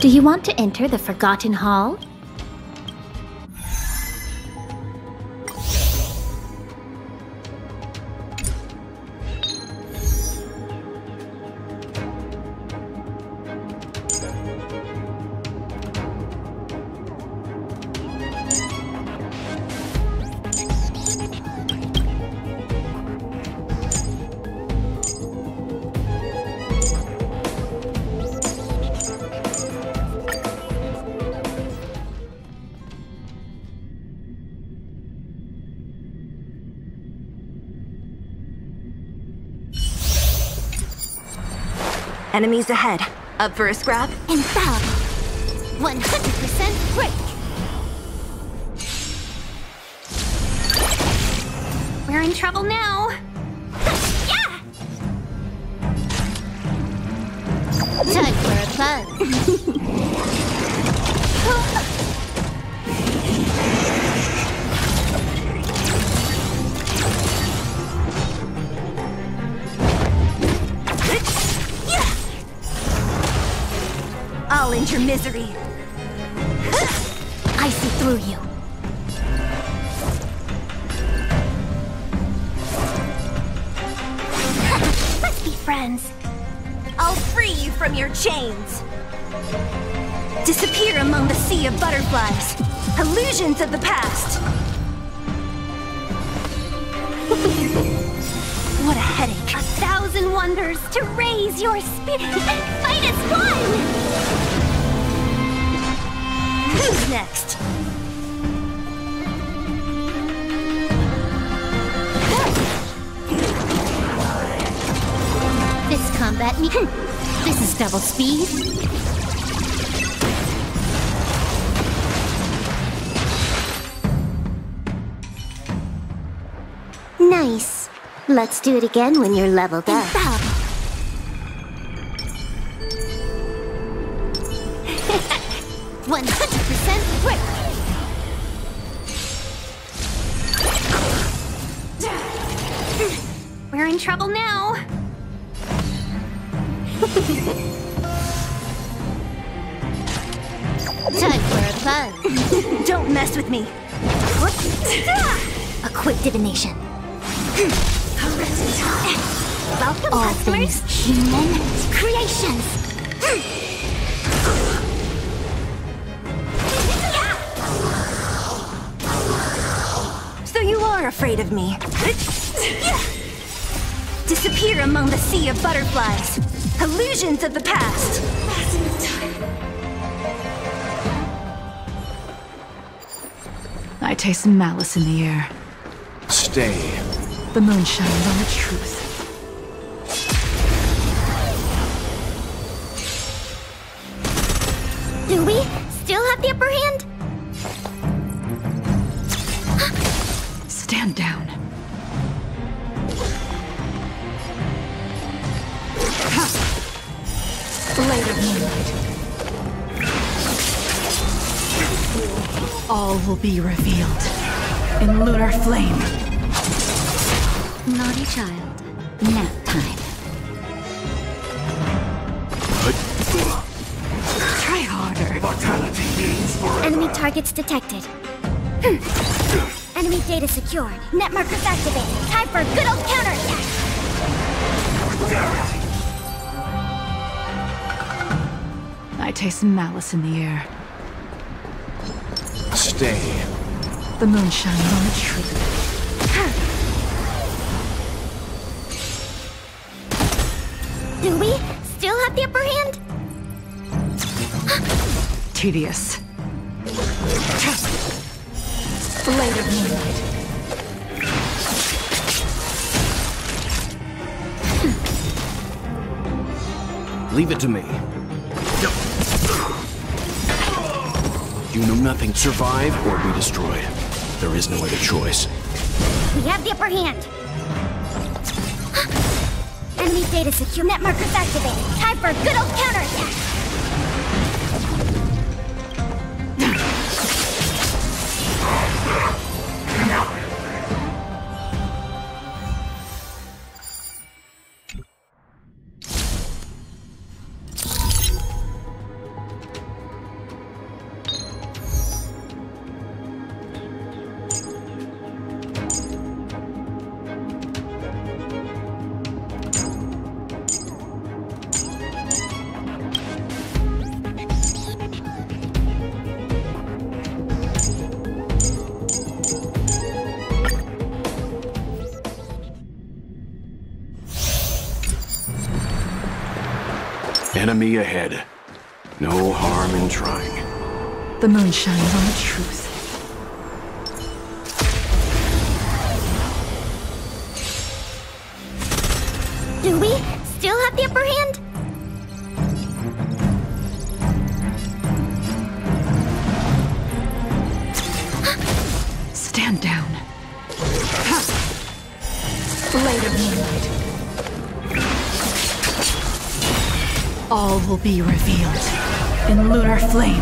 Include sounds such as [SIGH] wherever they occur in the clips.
Do you want to enter the Forgotten Hall? Enemies ahead. Up for a scrap? Infallible. 100% break. We're in trouble now. [LAUGHS] yeah! Time for a plunge. [LAUGHS] [LAUGHS] I'll misery. I see through you. Let's be friends. I'll free you from your chains. Disappear among the sea of butterflies. Illusions of the past. what a headache. A thousand wonders to raise your spirit and fight as one! Who's next? This combat me. Hmm. This is double speed. Nice. Let's do it again when you're leveled up. We're in trouble now. Time for a. [LAUGHS] Don't mess with me. A quick divination. Welcome, All customers. Human creations. So you are afraid of me. [LAUGHS] Disappear among the sea of butterflies. Illusions of the past. I taste malice in the air. Stay. The moon shines on the truth. Do we still have the upper hand? Stand down. Blade of moonlight. All will be revealed in lunar flame. Naughty child. Nap time. Try harder. Mortality means forever. Enemy targets detected. Hmm. Enemy data secured. Net markers activated. Time for a good old counterattack. I taste malice in the air. Stay. The moon shines on the truth. Do we still have the upper hand? Tedious. Blade of moonlight. Leave it to me. You know nothing. Survive or be destroyed. There is no other choice. We have the upper hand. Enemy data secure. Net markers activated. Time for a good old counterattack. Enemy ahead. No harm in trying. The moon shines on the truth. Do we still have the upper hand? Stand down. Blade of moonlight. All will be revealed in lunar flame.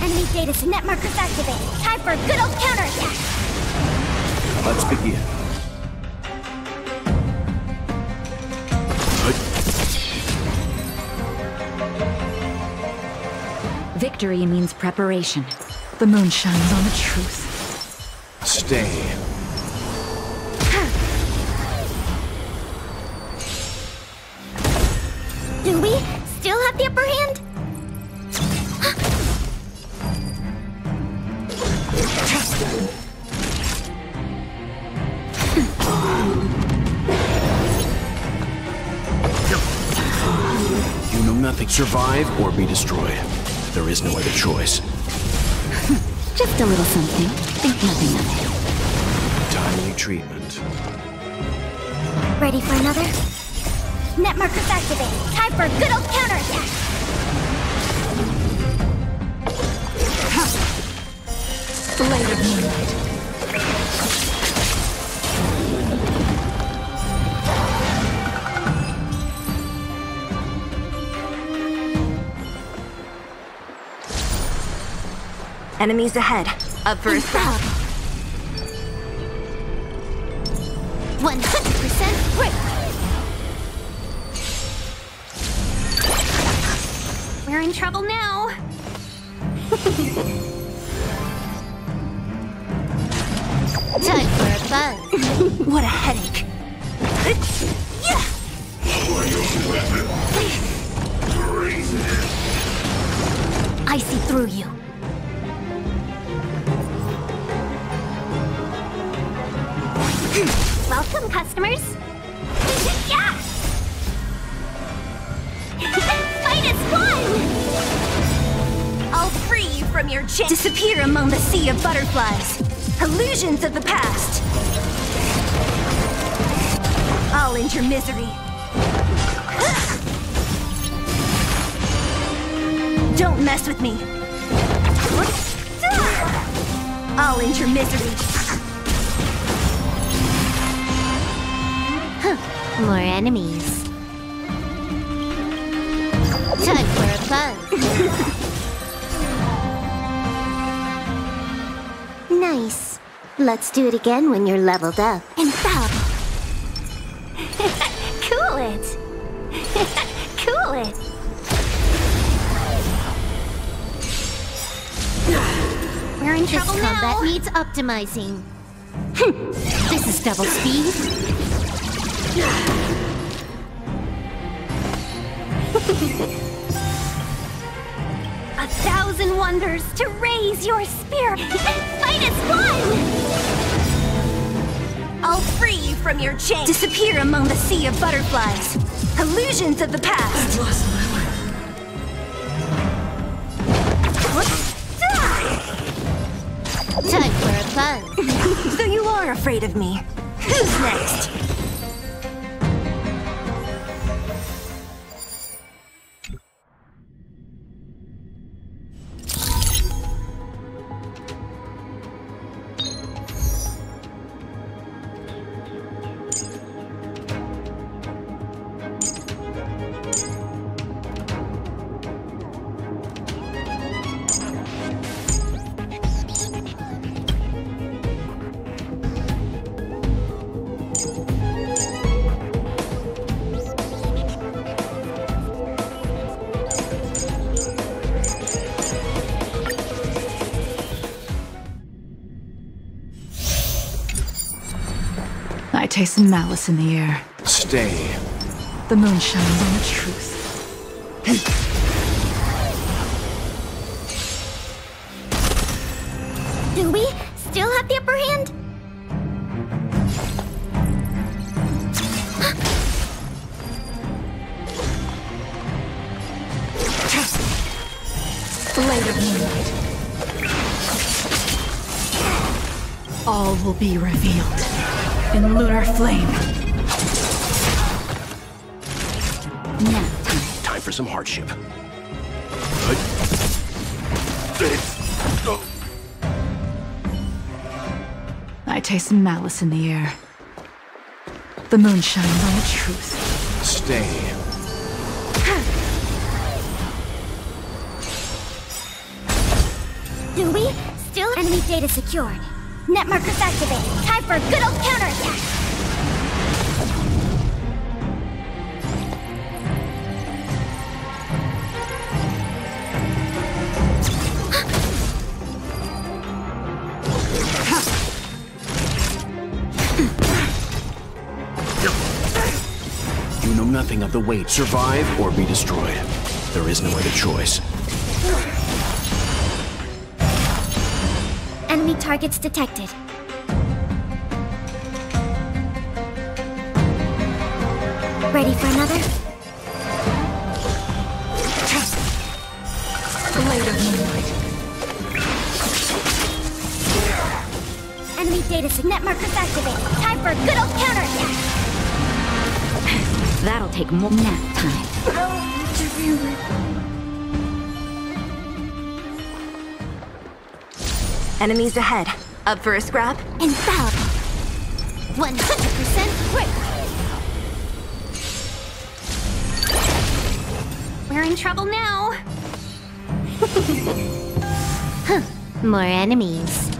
Enemy data net markers activated. Time for a good old counterattack. Let's begin. Victory means preparation. The moon shines on the truth. Stay. Survive or be destroyed. There is no other choice. [LAUGHS] Just a little something. Think nothing of it. Timely treatment. Ready for another? Net markers activated. Time for a good old counterattack. Blade of moonlight. Enemies ahead. Up for a. One hundred percent quick. We're in trouble now. [LAUGHS] Time for a buzz. What a headache. I see through you. Welcome, customers. yeah! Is won! I'll free you from your chain. Disappear among the sea of butterflies. Illusions of the past. I'll end your misery. Don't mess with me. I'll end your misery. More enemies. Time for a buzz. nice. Let's do it again when you're leveled up. Infallible. [LAUGHS] cool it. [LAUGHS] cool it. We're in trouble This now. combat needs optimizing. [LAUGHS] this is double speed. [LAUGHS] A thousand wonders to raise your spirit. and Fight is won! I'll free you from your chain. Disappear among the sea of butterflies. Illusions of the past. I've lost my way. Time for a buzz. [LAUGHS] So you are afraid of me. Who's next? I taste malice in the air. Stay. The moon shines on the truth. Do we still have the upper hand? Blade of moonlight. All will be right. Some hardship. I taste malice in the air. The moon shines on the truth. Stay. Do we? Still enemy data secured. Net markers activated. Time for a good old counterattack. Of the weight. Survive or be destroyed. There is no other choice. Enemy targets detected. Ready for another? Blade of moonlight. Enemy data sig- net markers activated. Time for a good old counterattack. That'll take more nap time. Enemies ahead. Up for a scrap? Infallible. 100% quick. We're in trouble now. [LAUGHS] huh. More enemies.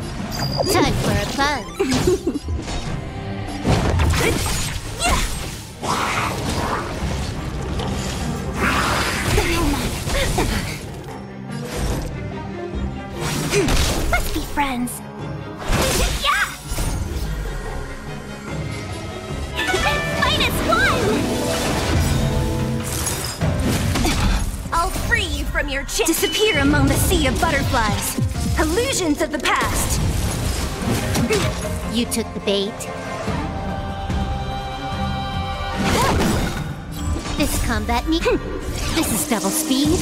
Time for a buzz. [LAUGHS] Disappear among the sea of butterflies. Illusions of the past. You took the bait. This combat need. Hmm. This is double speed.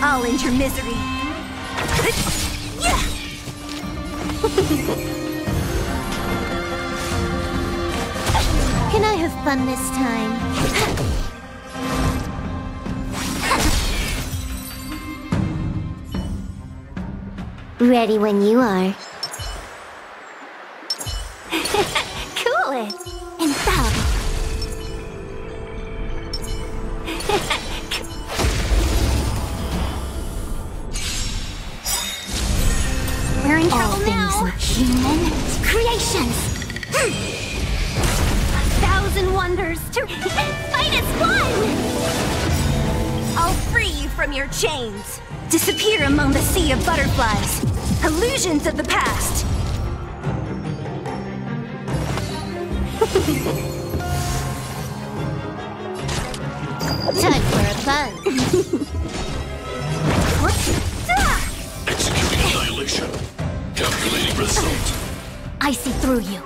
I'll ah. end your misery. [LAUGHS] Can [LAUGHS] have fun this time? Ready when you are. [LAUGHS] Cool it. Infallible. [LAUGHS] We're in All trouble things now. human. Creations. Your chains. Disappear among the sea of butterflies. Illusions of the past. [LAUGHS] Time for a buzz. Executing annihilation. Calculating result. I see through you.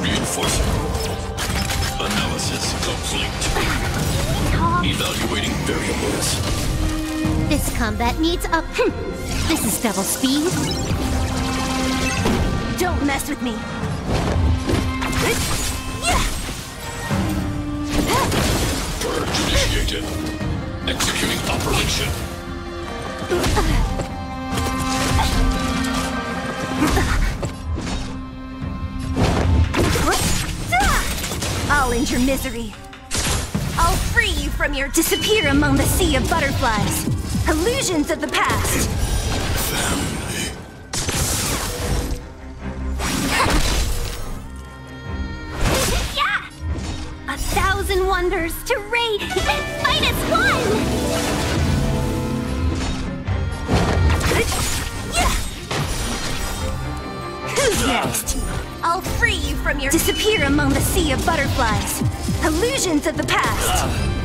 Reinforcing. Analysis complete. Evaluating variables. This combat needs up. Hmm, this is double speed. Don't mess with me. Purge initiated. Executing operation. [LAUGHS] I'll end your misery. I'll free you from your disappear among the sea of butterflies. Illusions of the past. Disappear among the sea of butterflies. Illusions of the past.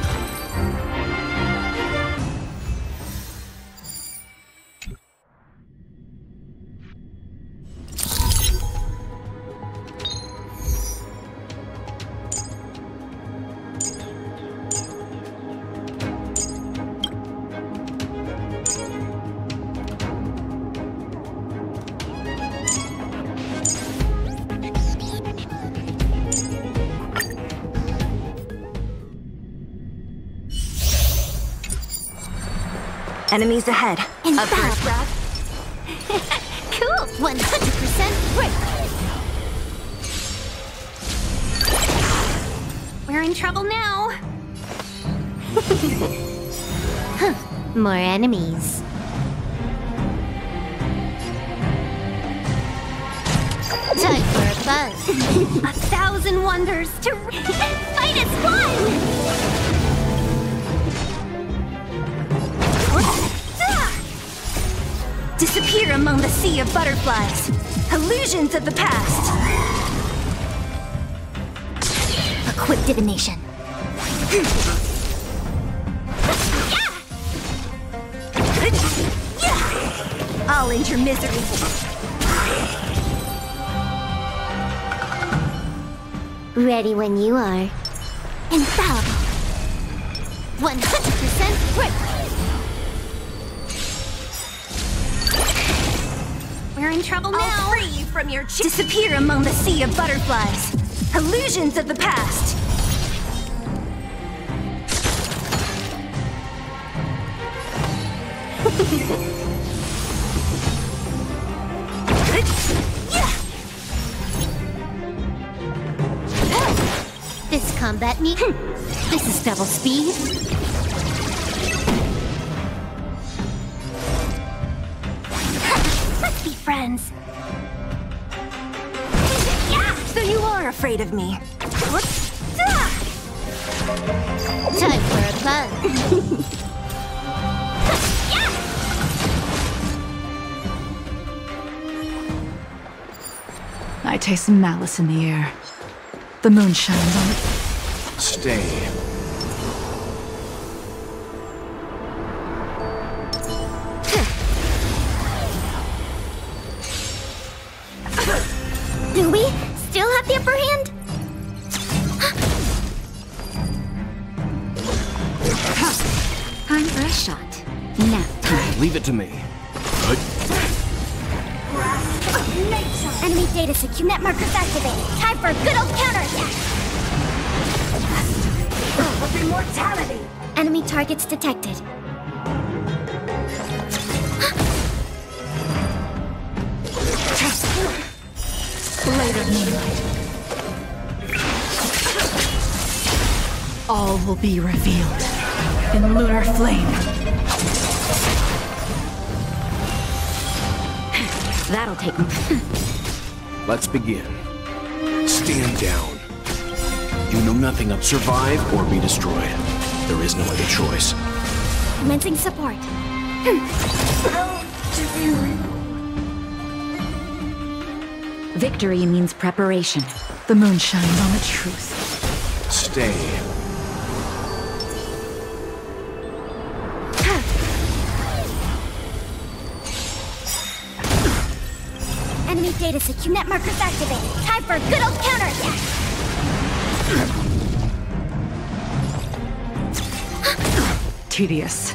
Enemies ahead. And Up back. first. [LAUGHS] Cool. 100% work. We're in trouble now. [LAUGHS] More enemies. Time for a buzz. [LAUGHS] A thousand wonders to fight as one! Disappear among the sea of butterflies. Illusions of the past. A quick divination. I'll end your misery. Ready when you are. Infallible. 100% work. We're in trouble now. I'll free you from your disappear among the sea of butterflies. Illusions of the past. This combat meet. Hmm. this is double speed. Afraid of me. Time for a buzz. [LAUGHS] I taste malice in the air. The moon shines on it. Stay. Enemy data. Net markers activated. Time for a good old counterattack. Of immortality. Enemy targets detected. Blade of moonlight. All will be revealed in lunar flame. That'll take me. [LAUGHS] Let's begin. Stand down. You know nothing of survive or be destroyed. There is no other choice. Commencing support. Victory means preparation. The moon shines on the truth. Stay. Data secure. Net markers activated. Time for a good old counterattack. Tedious.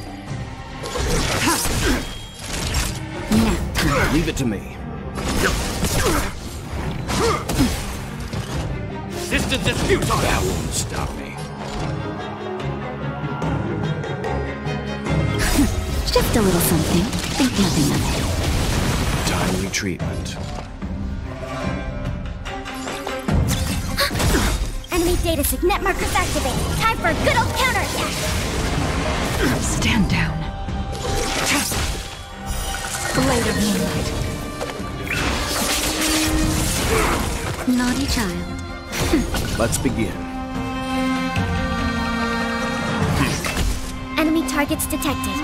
Leave it to me. Distance is futile. That won't stop me. Just a little something. Think nothing of it. Timely treatment. Data secure. Net markers activated. Time for a good old counterattack. Stand down. Blade of moonlight. Naughty child. Let's begin. Enemy targets detected.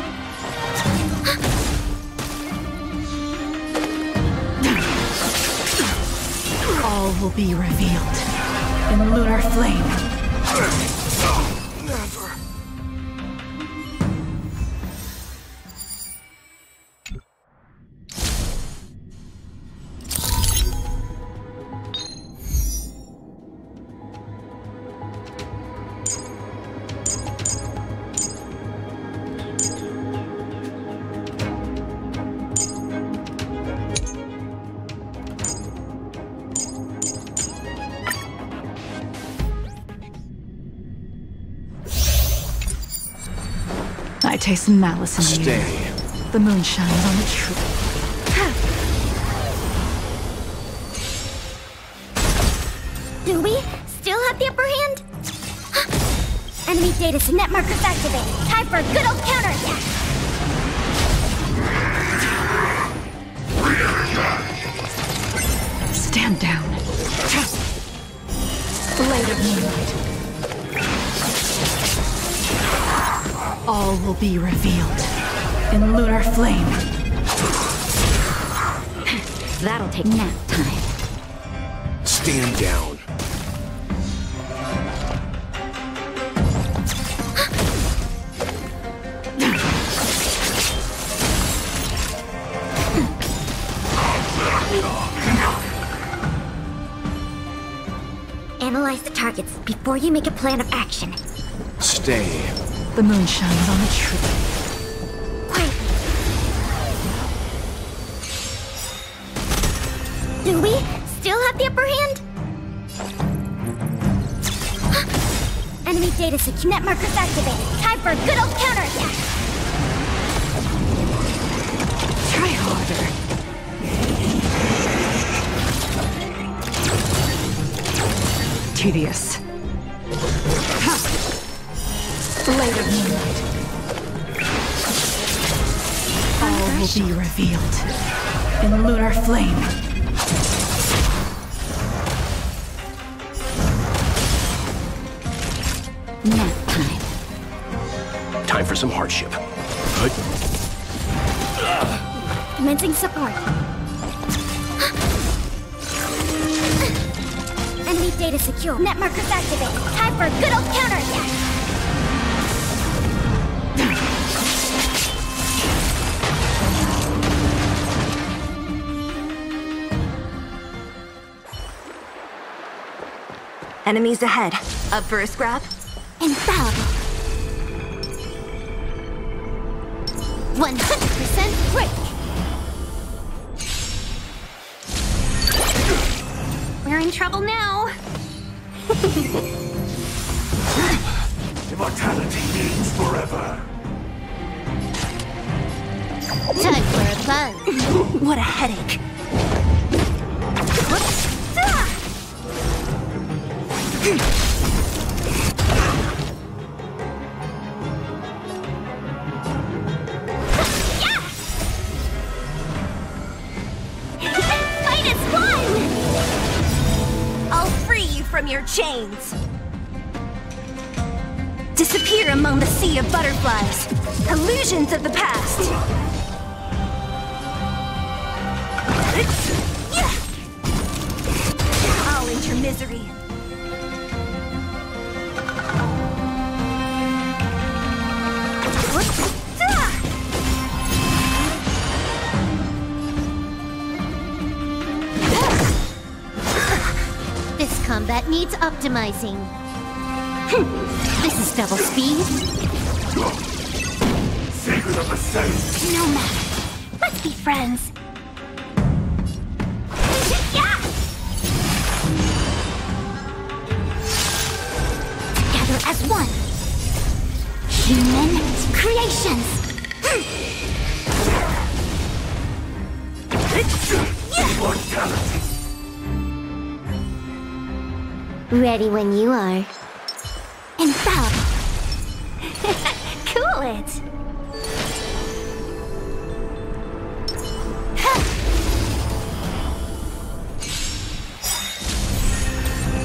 All will be revealed in lunar flame. Taste malice in the air. Stay. The moon shines on the truth. Do we still have the upper hand? Enemy data set net markers activated. Time for a good old counterattack. Stand down. Blade of moonlight. All will be revealed in lunar flame. That'll take nap time. Stand down. Analyze the targets before you make a plan of action. Stay. The moon shines on the truth. Quietly. Do we still have the upper hand? [GASPS] Enemy data set net markers activated. Time for a good old counterattack. Try harder. Tedious. Blade of moonlight. All will be revealed in lunar flame. Nap time. Time for some hardship. Good. Commencing support. Enemy data secure. Net markers activated. Time for a good old counterattack. Enemies ahead. Up for a scrap? Infallible. 100% break. We're in trouble now. Immortality means forever. Time for a buzz. What a headache. Your chains. Disappear among the sea of butterflies. Illusions of the past. I'll end your misery. Combat needs optimizing. Hmm. This is double speed. Secret of the Saints. No matter. Let's be friends. Together as one. Human creations. Immortality. Ready when you are. And Infallible. [LAUGHS] cool it.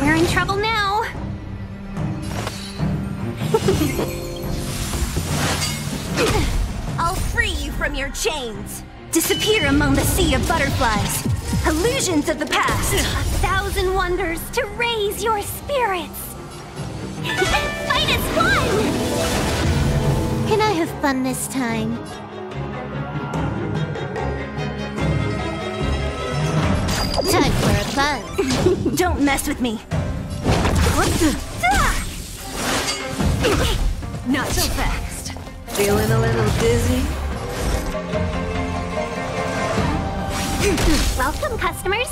We're in trouble now. [LAUGHS] I'll free you from your chains. Disappear among the sea of butterflies. Illusions of the past. A thousand wonders to raise your spirits. Fight is one! Can I have fun this time? Time for a buzz. [LAUGHS] Don't mess with me. Not so fast. Feeling a little dizzy? Welcome, customers.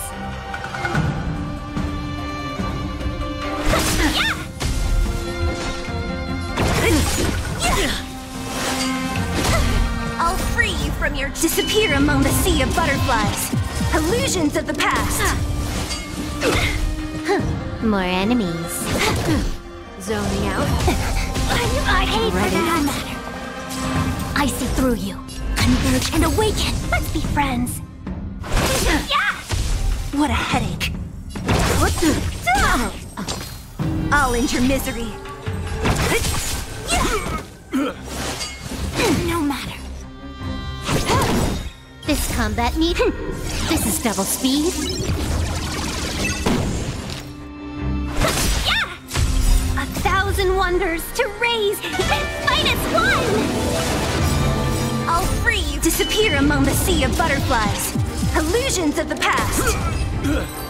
I'll free you from your disappear among the sea of butterflies. Illusions of the past. More enemies. Zoning out. I hate Ready? that. Matter. I see through you. Converge and awaken. Let's be friends. What a headache. What the? I'll end your misery. No matter. This combat need. this is double speed. A thousand wonders to raise. Minus one! I'll free you. Disappear among the sea of butterflies. Illusions of the past. [LAUGHS]